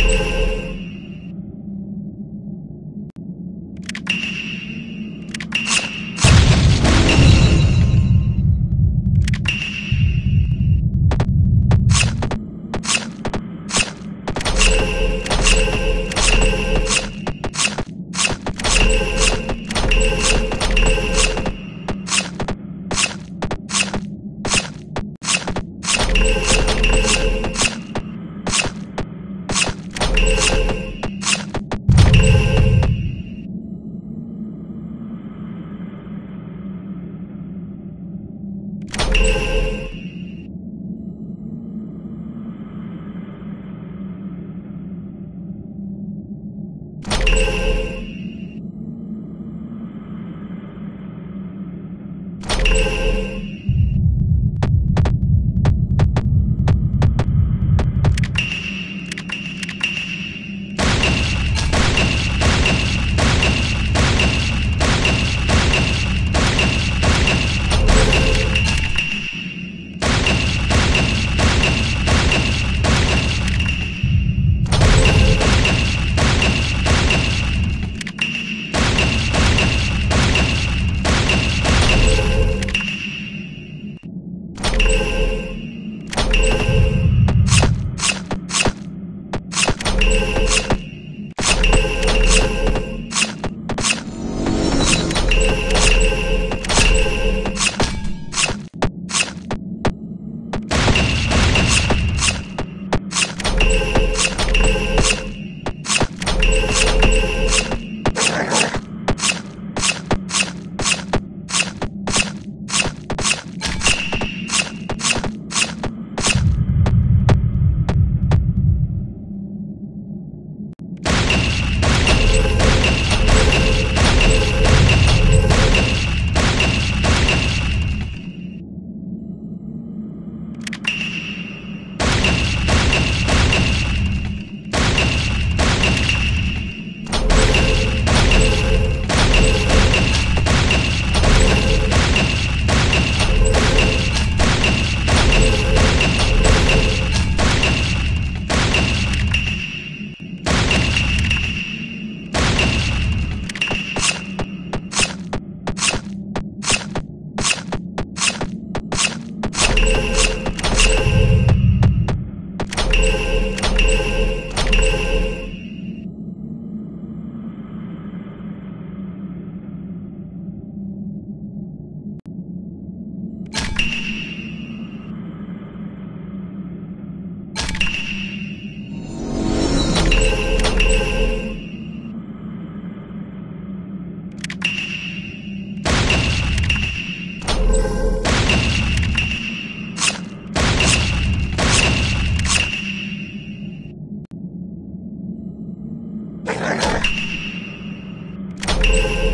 you. you Thank